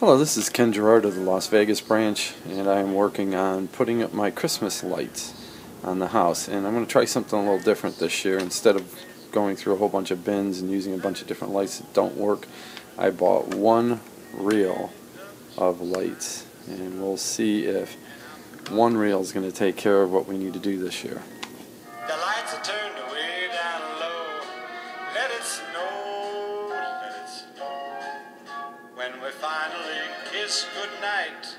Hello, this is Ken Gerard of the Las Vegas branch, and I am working on putting up my Christmas lights on the house. And I'm going to try something a little different this year. Instead of going through a whole bunch of bins and using a bunch of different lights that don't work, I bought one reel of lights. And we'll see if one reel is going to take care of what we need to do this year. The lights are turned down low. Let it snow, finally kiss goodnight,